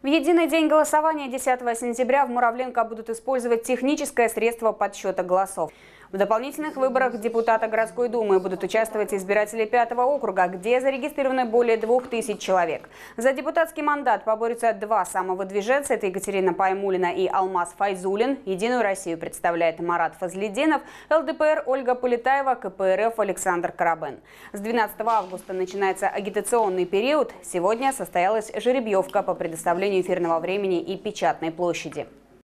В единый день голосования 10 сентября в Муравленко будут использовать техническое средство подсчета голосов. В дополнительных выборах депутата городской думы будут участвовать избиратели пятого округа, где зарегистрированы более двух тысяч человек. За депутатский мандат поборются два самовыдвиженца. Это Екатерина Паймулина и Алмаз Файзулин. Единую Россию представляет Марат Фазлединов, ЛДПР Ольга Полетаева, КПРФ Александр Карабен. С 12 августа начинается агитационный период. Сегодня состоялась жеребьевка по предоставлению эфирного времени и печатной площади.